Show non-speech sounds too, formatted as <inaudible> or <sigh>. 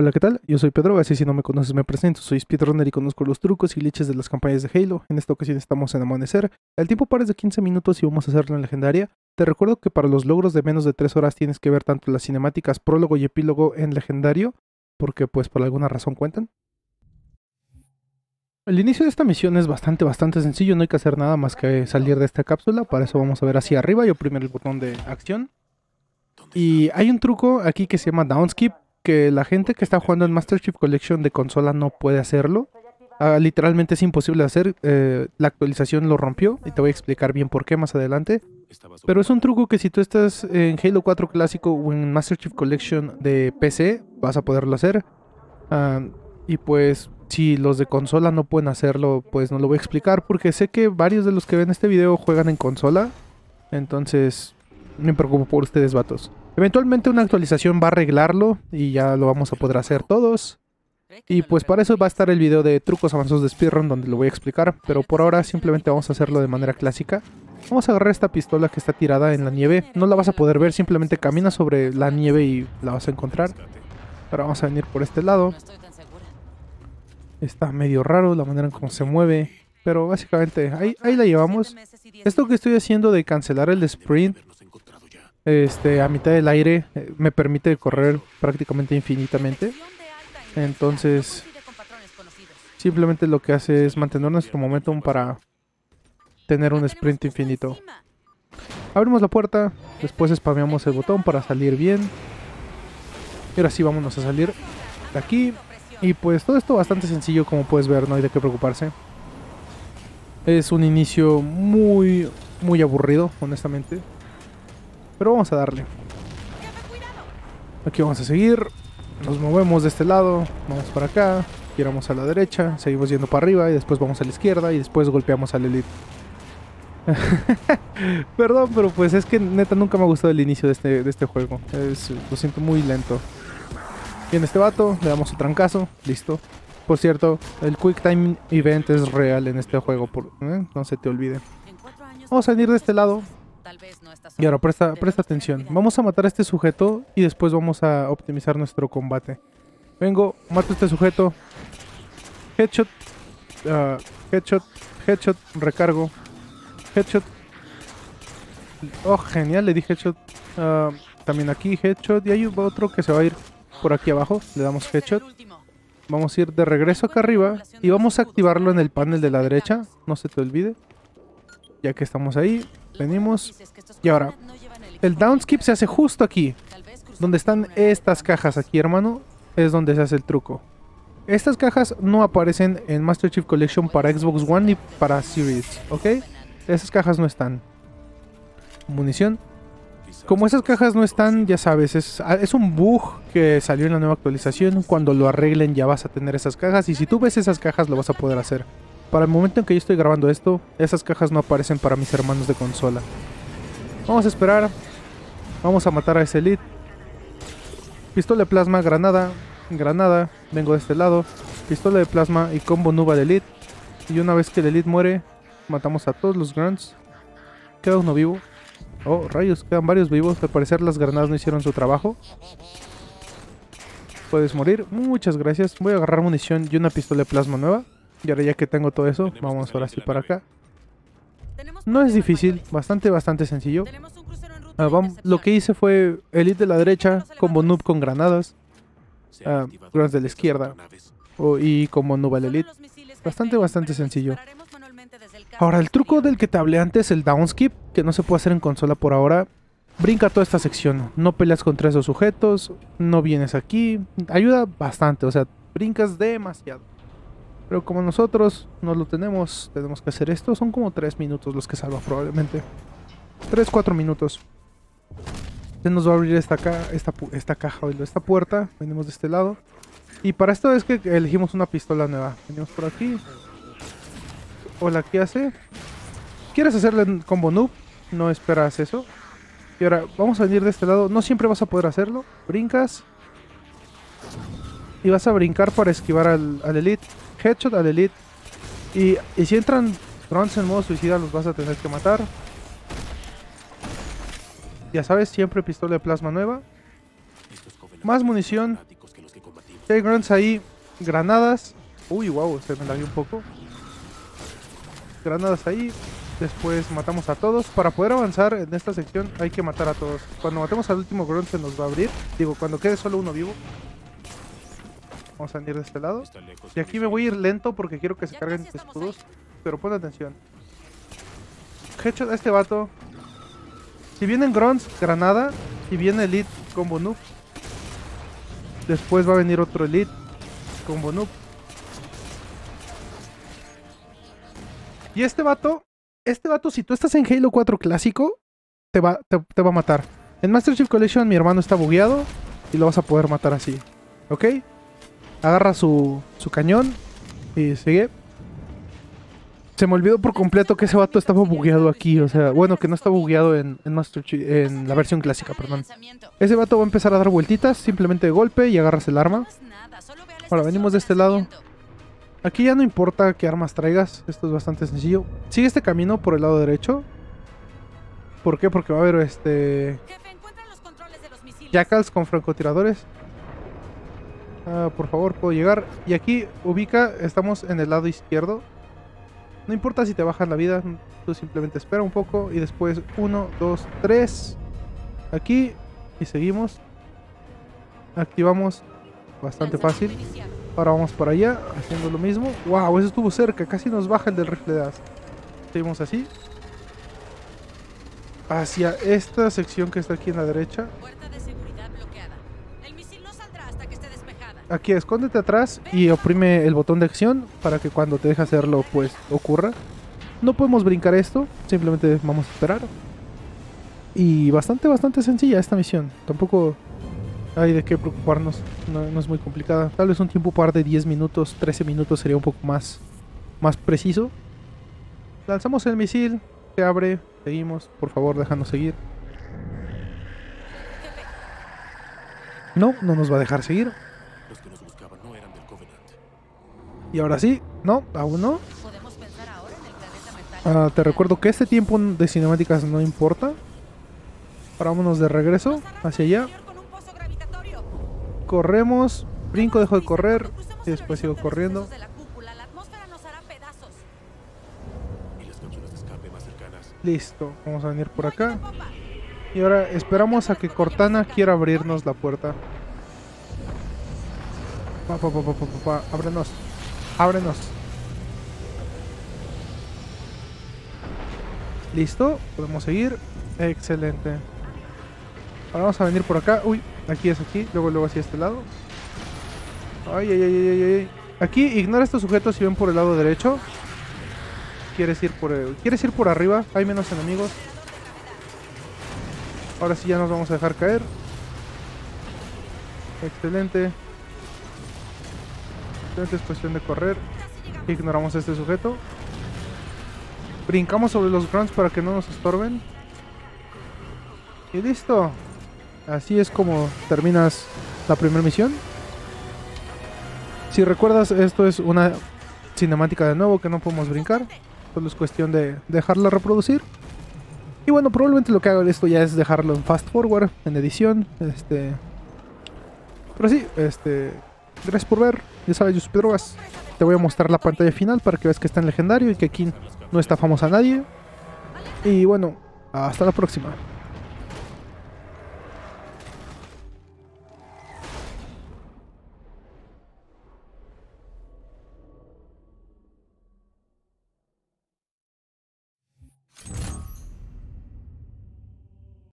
Hola, ¿qué tal? Yo soy Pedro, así si no me conoces me presento. Soy speedrunner y conozco los trucos y glitches de las campañas de Halo. En esta ocasión estamos en Amanecer. El tiempo para es de 15 minutos y vamos a hacerlo en Legendaria. Te recuerdo que para los logros de menos de 3 horas tienes que ver tanto las cinemáticas, prólogo y epílogo en Legendario, porque pues por alguna razón cuentan. El inicio de esta misión es bastante, bastante sencillo, no hay que hacer nada más que salir de esta cápsula, para eso vamos a ver hacia arriba y oprimir el botón de acción. Y hay un truco aquí que se llama Downskip, que la gente que está jugando en Master Chief Collection de consola no puede hacerlo. Ah, literalmente es imposible hacer. eh, la actualización lo rompió y te voy a explicar bien por qué más adelante. Pero es un truco que si tú estás en Halo 4 clásico o en Master Chief Collection de PC, vas a poderlo hacer. Ah, y pues si los de consola no pueden hacerlo, pues no lo voy a explicar porque sé que varios de los que ven este video juegan en consola. Entonces, me preocupo por ustedes, vatos. Eventualmente una actualización va a arreglarlo y ya lo vamos a poder hacer todos. Y pues para eso va a estar el video de trucos avanzados de speedrun donde lo voy a explicar, pero por ahora simplemente vamos a hacerlo de manera clásica. Vamos a agarrar esta pistola que está tirada en la nieve, no la vas a poder ver, simplemente camina sobre la nieve y la vas a encontrar. Ahora vamos a venir por este lado, está medio raro la manera en cómo se mueve, pero básicamente ahí, ahí la llevamos. Esto que estoy haciendo de cancelar el sprint este, a mitad del aire eh, me permite correr prácticamente infinitamente. Entonces- Simplemente lo que hace es mantener nuestro momentum para tener un sprint infinito. Abrimos la puerta, después spameamos el botón para salir bien. Y ahora sí vámonos a salir de aquí. Y pues todo esto bastante sencillo como puedes ver, no hay de qué preocuparse. Es un inicio muy, muy aburrido, honestamente. Pero vamos a darle. Aquí vamos a seguir. Nos movemos de este lado. Vamos para acá. Giramos a la derecha. Seguimos yendo para arriba. Y después vamos a la izquierda. Y después golpeamos al elite. <laughs> Perdón, pero pues es que neta nunca me ha gustado el inicio de este, de este juego. Es- lo siento muy lento. Viene este vato. Le damos su trancazo. Listo. Por cierto, el Quick Time Event es real en este juego. Por, ¿eh? No se te olvide. Vamos a venir de este lado. Y ahora presta, presta atención. Vamos a matar a este sujeto y después vamos a optimizar nuestro combate. Vengo, mato a este sujeto. Headshot. ah, headshot. Headshot. Recargo. Headshot. Oh, genial, le di headshot. Ah, también aquí headshot. Y hay otro que se va a ir por aquí abajo. Le damos headshot. Vamos a ir de regreso acá arriba. Y vamos a activarlo en el panel de la derecha. No se te olvide. Ya que estamos ahí. Venimos. Y ahora, El downskip se hace justo aquí. Donde están estas cajas aquí, hermano, es donde se hace el truco. Estas cajas no aparecen en Master Chief Collection para Xbox One ni para Series, ¿ok? Esas cajas no están. Munición. Como esas cajas no están, ya sabes, es, ah, es un bug que salió en la nueva actualización. Cuando lo arreglen ya vas a tener esas cajas y si tú ves esas cajas lo vas a poder hacer. Para el momento en que yo estoy grabando esto, esas cajas no aparecen para mis hermanos de consola. Vamos a esperar. Vamos a matar a ese elite. Pistola de plasma, granada, granada. Vengo de este lado. Pistola de plasma y combo nuba de elite. Y una vez que el elite muere, matamos a todos los grunts. Queda uno vivo. Oh, rayos, quedan varios vivos. Al parecer las granadas no hicieron su trabajo. Puedes morir. Muchas gracias. Voy a agarrar munición y una pistola de plasma nueva. Y ahora ya que tengo todo eso, vamos ahora sí para acá. No es difícil, bastante, bastante sencillo. Ah, vam- lo que hice fue elite de la derecha, combo noob con granadas, ah, grunts de la izquierda y como noob al elite. Bastante, bastante sencillo. Ahora, el truco del que te hablé antes, el downskip, que no se puede hacer en consola por ahora, brinca toda esta sección. No peleas contra esos sujetos, no vienes aquí. Ayuda bastante, o sea, brincas demasiado. Pero como nosotros no lo tenemos, tenemos que hacer esto. Son como 3 minutos los que salva probablemente. 3, 4 minutos. Se nos va a abrir esta, ca esta, esta caja, esta puerta. Venimos de este lado. Y para esto es que elegimos una pistola nueva. Venimos por aquí. Hola, ¿qué hace? ¿Quieres hacerle combo noob? No esperas eso. Y ahora vamos a venir de este lado. No siempre vas a poder hacerlo. Brincas. Y vas a brincar para esquivar al, al elite. Headshot al elite. Y, y si entran grunts en modo suicida los vas a tener que matar. Ya sabes, siempre pistola de plasma nueva. Más munición. Hay grunts ahí, granadas. Uy, wow, se me lagué un poco. Granadas ahí. Después matamos a todos. Para poder avanzar en esta sección hay que matar a todos. Cuando matemos al último grunt se nos va a abrir. Digo, cuando quede solo uno vivo. Vamos a venir de este lado. Y aquí me voy a ir lento porque quiero que se carguen escudos. Pero pon atención. Headshot a este vato. Si vienen grunts, granada. Si viene elite, combo noob. Después va a venir otro elite, combo noob. Y este vato, este vato, si tú estás en Halo 4 clásico, te va, te, te va a matar. En Master Chief Collection mi hermano está bugueado y lo vas a poder matar así. ¿Ok? Agarra su, su cañón y sigue. Se me olvidó por completo que ese vato estaba bugueado aquí. O sea, bueno, que no está bugueado en, en Master Chief, en la versión clásica, perdón. Ese vato va a empezar a dar vueltitas, simplemente de golpe y agarras el arma. Ahora, venimos de este lado. Aquí ya no importa qué armas traigas, esto es bastante sencillo. Sigue este camino por el lado derecho. ¿Por qué? Porque va a haber este... Jackals con francotiradores. Ah, por favor, puedo llegar. Y aquí ubica, estamos en el lado izquierdo. No importa si te bajas la vida, tú simplemente espera un poco y después 1, 2, 3. Aquí y seguimos. Activamos bastante fácil. Ahora vamos por allá, haciendo lo mismo. ¡Wow! Eso estuvo cerca, casi nos baja el del rifle de as. Seguimos así. Hacia esta sección que está aquí en la derecha. Aquí escóndete atrás y oprime el botón de acción para que cuando te deje hacerlo pues ocurra. No podemos brincar esto, simplemente vamos a esperar. Y bastante, bastante sencilla esta misión. Tampoco hay de qué preocuparnos, no, es muy complicada. Tal vez un tiempo par de 10 minutos, 13 minutos sería un poco más, más preciso. Lanzamos el misil, se abre, seguimos, por favor déjanos seguir. No, no nos va a dejar seguir. Los que nos buscaban no eran del Covenant. Y ahora sí, no, aún no. ¿Podemos pensar ahora en el planeta metálico? Ah, te recuerdo que este tiempo de cinemáticas no importa. Ahora vámonos de regreso hacia allá. Corremos, brinco, dejo de correr y después sigo corriendo. Listo, vamos a venir por acá. Y ahora esperamos a que Cortana quiera abrirnos la puerta. Pa, Ábrenos. Ábrenos. Listo, podemos seguir. Excelente. Ahora vamos a venir por acá. Uy, aquí es aquí. Luego, luego hacia este lado. Ay, ay, ay, ay, ay, ay. Aquí ignora estos sujetos si ven por el lado derecho. Quieres ir por el... Quieres ir por arriba. Hay menos enemigos. Ahora sí ya nos vamos a dejar caer. Excelente. Excelente, es cuestión de correr. Ignoramos este sujeto. Brincamos sobre los grunts para que no nos estorben. Y listo. Así es como terminas la primera misión. Si recuerdas, esto es una cinemática de nuevo que no podemos brincar. Solo es cuestión de dejarla reproducir. Y bueno, probablemente lo que hago de esto ya es dejarlo en fast forward, en edición. Este. Pero sí, este. Gracias por ver. Ya sabes, yo soy Pedro. Te voy a mostrar la pantalla final para que veas que está en legendario y que aquí no estafamos a nadie. Y bueno, hasta la próxima.